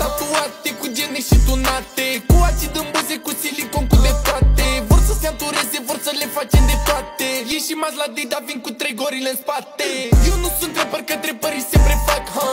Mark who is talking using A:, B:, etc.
A: tatuate Cu gene și tunate. Cu acid în buze, cu silicon, cu de toate Vor să se antureze, vor să le facem de toate. Ieși mai la dar vin cu trei gorile în spate. Eu nu sunt rapper, că trepării se prefac, ha.